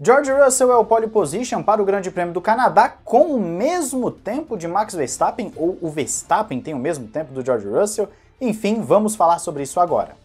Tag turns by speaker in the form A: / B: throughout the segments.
A: George Russell é o pole position para o Grande Prêmio do Canadá com o mesmo tempo de Max Verstappen, ou o Verstappen tem o mesmo tempo do George Russell. Enfim, vamos falar sobre isso agora.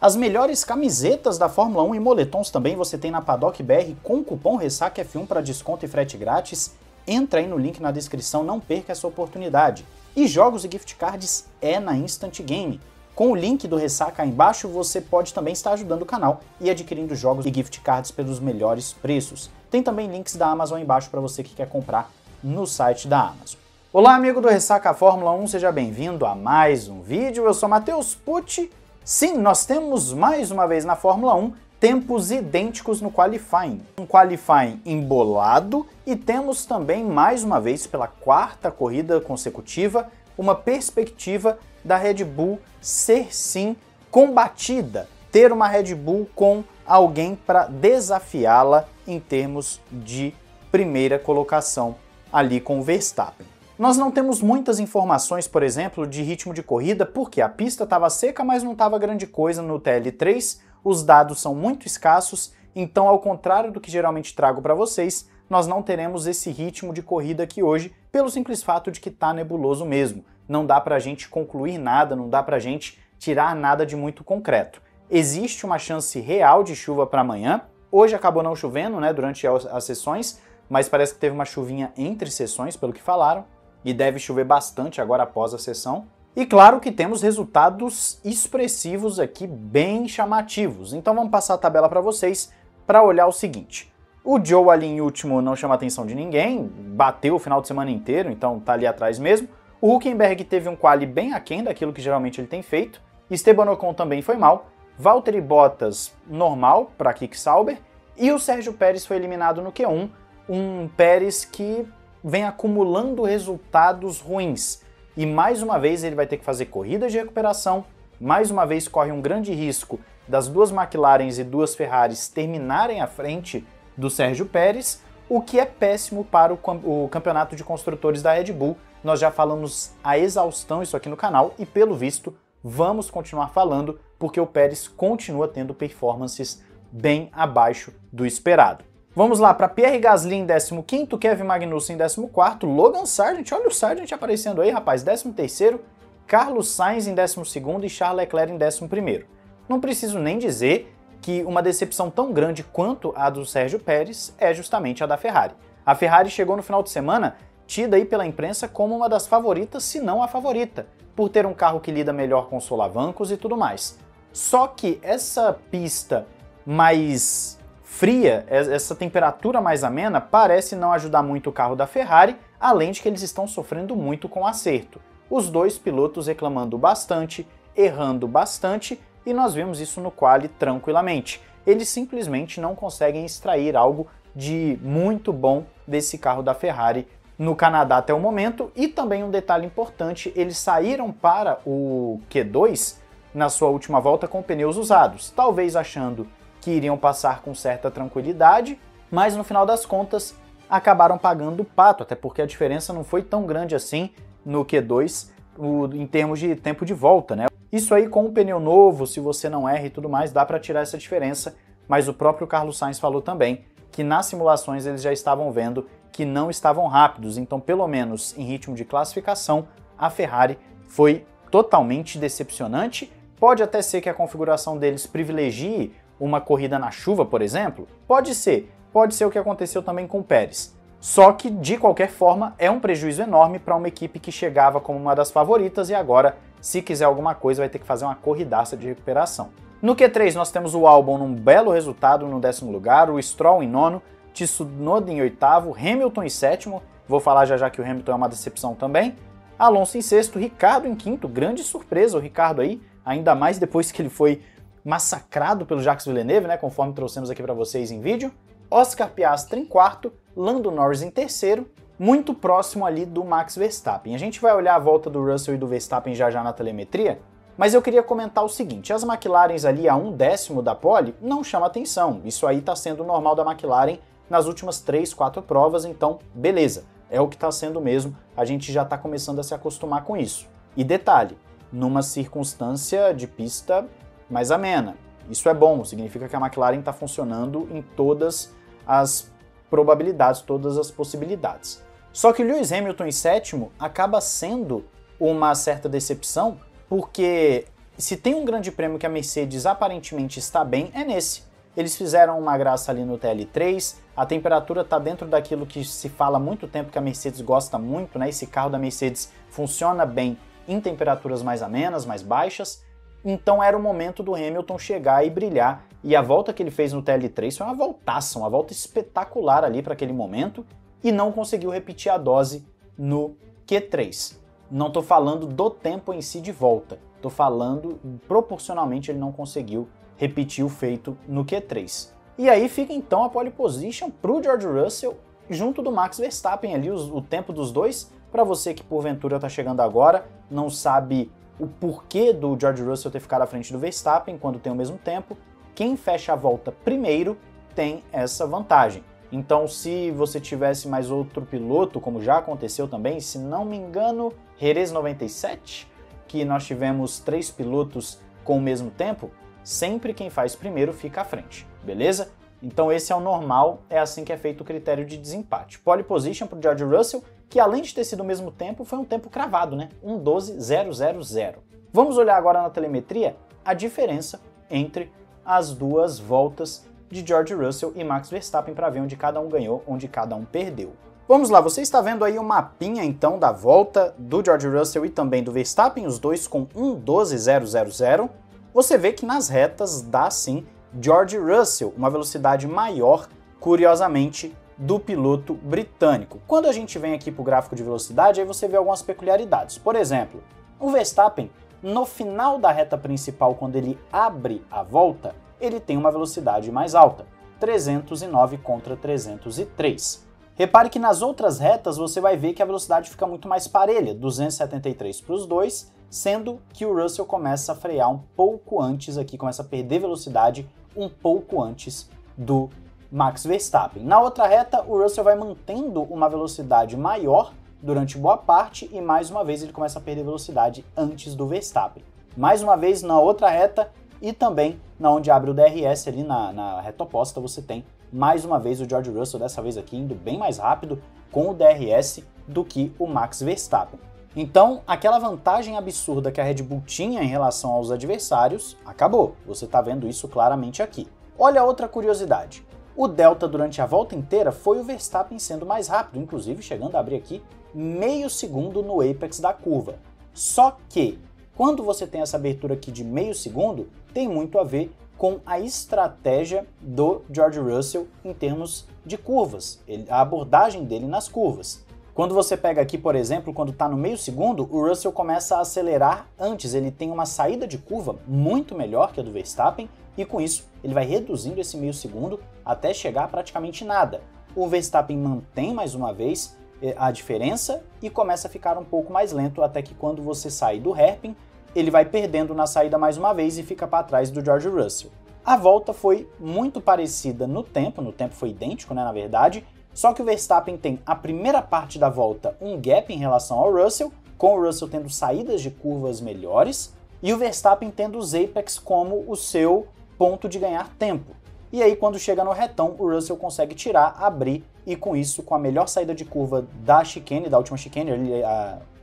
A: As melhores camisetas da Fórmula 1 e moletons também você tem na Paddock BR com cupom RessacaF1 para desconto e frete grátis. Entra aí no link na descrição, não perca essa oportunidade. E jogos e gift cards é na Instant Game. Com o link do Ressaca aí embaixo, você pode também estar ajudando o canal e adquirindo jogos e gift cards pelos melhores preços. Tem também links da Amazon aí embaixo para você que quer comprar no site da Amazon. Olá, amigo do Ressaca Fórmula 1, seja bem-vindo a mais um vídeo. Eu sou Matheus Pucci. Sim, nós temos mais uma vez na Fórmula 1 tempos idênticos no qualifying. Um qualifying embolado e temos também mais uma vez pela quarta corrida consecutiva uma perspectiva da Red Bull ser sim combatida, ter uma Red Bull com alguém para desafiá-la em termos de primeira colocação ali com o Verstappen. Nós não temos muitas informações, por exemplo, de ritmo de corrida, porque a pista estava seca, mas não estava grande coisa no TL3, os dados são muito escassos, então, ao contrário do que geralmente trago para vocês, nós não teremos esse ritmo de corrida aqui hoje, pelo simples fato de que está nebuloso mesmo não dá para a gente concluir nada, não dá para a gente tirar nada de muito concreto. Existe uma chance real de chuva para amanhã. Hoje acabou não chovendo, né, durante as sessões, mas parece que teve uma chuvinha entre sessões, pelo que falaram, e deve chover bastante agora após a sessão. E claro que temos resultados expressivos aqui, bem chamativos. Então vamos passar a tabela para vocês para olhar o seguinte. O Joe ali em último não chama atenção de ninguém, bateu o final de semana inteiro, então tá ali atrás mesmo. O Huckenberg teve um quali bem aquém daquilo que geralmente ele tem feito. Esteban Ocon também foi mal. Valtteri Bottas normal para Kik Sauber. E o Sérgio Pérez foi eliminado no Q1. Um Pérez que vem acumulando resultados ruins. E mais uma vez ele vai ter que fazer corridas de recuperação. Mais uma vez corre um grande risco das duas McLarens e duas Ferraris terminarem à frente do Sérgio Pérez, o que é péssimo para o campeonato de construtores da Red Bull, nós já falamos a exaustão isso aqui no canal e, pelo visto, vamos continuar falando porque o Pérez continua tendo performances bem abaixo do esperado. Vamos lá para Pierre Gasly em 15, Kevin Magnussen em 14, Logan Sargent, olha o Sargent aparecendo aí, rapaz, 13, Carlos Sainz em 12 e Charles Leclerc em 11. Não preciso nem dizer que uma decepção tão grande quanto a do Sérgio Pérez é justamente a da Ferrari. A Ferrari chegou no final de semana tida aí pela imprensa como uma das favoritas, se não a favorita, por ter um carro que lida melhor com solavancos e tudo mais. Só que essa pista mais fria, essa temperatura mais amena, parece não ajudar muito o carro da Ferrari, além de que eles estão sofrendo muito com acerto. Os dois pilotos reclamando bastante, errando bastante, e nós vimos isso no quali tranquilamente. Eles simplesmente não conseguem extrair algo de muito bom desse carro da Ferrari no Canadá até o momento. E também um detalhe importante: eles saíram para o Q2 na sua última volta com pneus usados, talvez achando que iriam passar com certa tranquilidade, mas no final das contas acabaram pagando o pato, até porque a diferença não foi tão grande assim no Q2 o, em termos de tempo de volta, né? Isso aí com o pneu novo, se você não erra e tudo mais, dá para tirar essa diferença, mas o próprio Carlos Sainz falou também que nas simulações eles já estavam vendo que não estavam rápidos, então, pelo menos em ritmo de classificação, a Ferrari foi totalmente decepcionante. Pode até ser que a configuração deles privilegie uma corrida na chuva, por exemplo? Pode ser. Pode ser o que aconteceu também com o Pérez. Só que, de qualquer forma, é um prejuízo enorme para uma equipe que chegava como uma das favoritas e agora, se quiser alguma coisa, vai ter que fazer uma corridaça de recuperação. No Q3 nós temos o Albon num belo resultado no décimo lugar, o Stroll em nono, Tsunoda em oitavo, Hamilton em sétimo, vou falar já já que o Hamilton é uma decepção também, Alonso em sexto, Ricardo em quinto, grande surpresa o Ricardo aí, ainda mais depois que ele foi massacrado pelo Jacques Villeneuve, né, conforme trouxemos aqui para vocês em vídeo, Oscar Piastri em quarto, Lando Norris em terceiro, muito próximo ali do Max Verstappen. A gente vai olhar a volta do Russell e do Verstappen já já na telemetria, mas eu queria comentar o seguinte: as McLarens ali a um décimo da pole não chama atenção. Isso aí está sendo normal da McLaren nas últimas 3, 4 provas, então beleza, é o que está sendo mesmo, a gente já está começando a se acostumar com isso. E detalhe, numa circunstância de pista mais amena. Isso é bom, significa que a McLaren está funcionando em todas as probabilidades, todas as possibilidades. Só que Lewis Hamilton em sétimo acaba sendo uma certa decepção, porque se tem um grande prêmio que a Mercedes aparentemente está bem, é nesse. Eles fizeram uma graça ali no TL3, a temperatura está dentro daquilo que se fala há muito tempo que a Mercedes gosta muito, né? Esse carro da Mercedes funciona bem em temperaturas mais amenas, mais baixas. Então era o momento do Hamilton chegar e brilhar. E a volta que ele fez no TL3 foi uma voltaça, uma volta espetacular ali para aquele momento e não conseguiu repetir a dose no Q3. Não estou falando do tempo em si de volta, estou falando proporcionalmente ele não conseguiu repetir o feito no Q3. E aí fica então a pole position para o George Russell junto do Max Verstappen ali, o, o tempo dos dois. Para você que porventura está chegando agora, não sabe o porquê do George Russell ter ficado à frente do Verstappen quando tem o mesmo tempo, quem fecha a volta primeiro tem essa vantagem. Então, se você tivesse mais outro piloto, como já aconteceu também, se não me engano, Jerez 97, que nós tivemos três pilotos com o mesmo tempo, sempre quem faz primeiro fica à frente, beleza? Então esse é o normal, é assim que é feito o critério de desempate. Pole position para o George Russell, que além de ter sido o mesmo tempo, foi um tempo cravado, né? 1.12.000. Vamos olhar agora na telemetria a diferença entre as duas voltas de George Russell e Max Verstappen para ver onde cada um ganhou, onde cada um perdeu. Vamos lá, você está vendo aí o mapinha então da volta do George Russell e também do Verstappen, os dois com 1.12.000 você vê que nas retas dá sim George Russell, uma velocidade maior, curiosamente, do piloto britânico. Quando a gente vem aqui para o gráfico de velocidade, aí você vê algumas peculiaridades. Por exemplo, o Verstappen, no final da reta principal, quando ele abre a volta, ele tem uma velocidade mais alta, 309 contra 303. Repare que nas outras retas você vai ver que a velocidade fica muito mais parelha, 273 para os dois sendo que o Russell começa a frear um pouco antes aqui, começa a perder velocidade um pouco antes do Max Verstappen. Na outra reta, o Russell vai mantendo uma velocidade maior durante boa parte e mais uma vez ele começa a perder velocidade antes do Verstappen. Mais uma vez na outra reta e também na onde abre o DRS ali na, na reta oposta você tem mais uma vez o George Russell dessa vez aqui indo bem mais rápido com o DRS do que o Max Verstappen. Então, aquela vantagem absurda que a Red Bull tinha em relação aos adversários acabou. Você está vendo isso claramente aqui. Olha outra curiosidade. O Delta durante a volta inteira foi o Verstappen sendo mais rápido, inclusive chegando a abrir aqui meio segundo no apex da curva. Só que, quando você tem essa abertura aqui de meio segundo, tem muito a ver com a estratégia do George Russell em termos de curvas, a abordagem dele nas curvas. Quando você pega aqui, por exemplo, quando está no meio segundo, o Russell começa a acelerar antes, ele tem uma saída de curva muito melhor que a do Verstappen e com isso ele vai reduzindo esse meio segundo até chegar a praticamente nada. O Verstappen mantém mais uma vez eh, a diferença e começa a ficar um pouco mais lento até que quando você sai do hairpin, ele vai perdendo na saída mais uma vez e fica para trás do George Russell. A volta foi muito parecida no tempo, no tempo foi idêntico, né, na verdade, só que o Verstappen tem a primeira parte da volta um gap em relação ao Russell, com o Russell tendo saídas de curvas melhores e o Verstappen tendo os apex como o seu ponto de ganhar tempo. E aí quando chega no retão, o Russell consegue tirar, abrir e com isso, com a melhor saída de curva da chicane, da última chicane,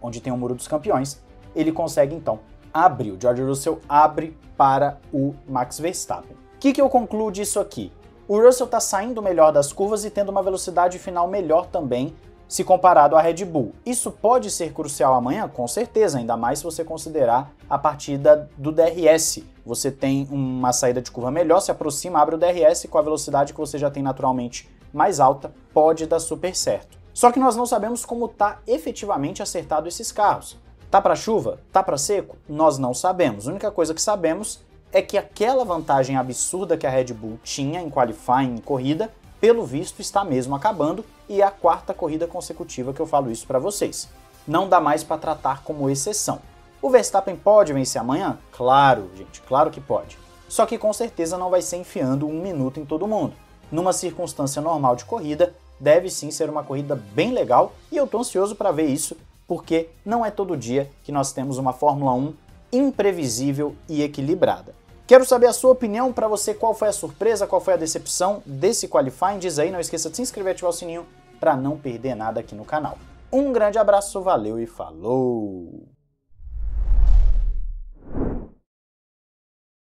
A: onde tem o Muro dos Campeões, ele consegue então abrir. O George Russell abre para o Max Verstappen. O que, que eu concluo disso aqui? O Russell está saindo melhor das curvas e tendo uma velocidade final melhor também, se comparado à Red Bull. Isso pode ser crucial amanhã? Com certeza, ainda mais se você considerar a partida do DRS. Você tem uma saída de curva melhor, se aproxima, abre o DRS com a velocidade que você já tem naturalmente mais alta, pode dar super certo. Só que nós não sabemos como está efetivamente acertado esses carros. Tá para chuva? Tá para seco? Nós não sabemos. A única coisa que sabemos é que aquela vantagem absurda que a Red Bull tinha em qualifying em corrida, pelo visto está mesmo acabando e é a quarta corrida consecutiva que eu falo isso para vocês. Não dá mais para tratar como exceção. O Verstappen pode vencer amanhã? Claro, gente, claro que pode. Só que com certeza não vai ser enfiando um minuto em todo mundo. Numa circunstância normal de corrida, deve sim ser uma corrida bem legal e eu tô ansioso para ver isso, porque não é todo dia que nós temos uma Fórmula 1 imprevisível e equilibrada. Quero saber a sua opinião para você, qual foi a surpresa, qual foi a decepção desse qualifying. Diz aí, não esqueça de se inscrever e ativar o sininho para não perder nada aqui no canal. Um grande abraço, valeu e falou!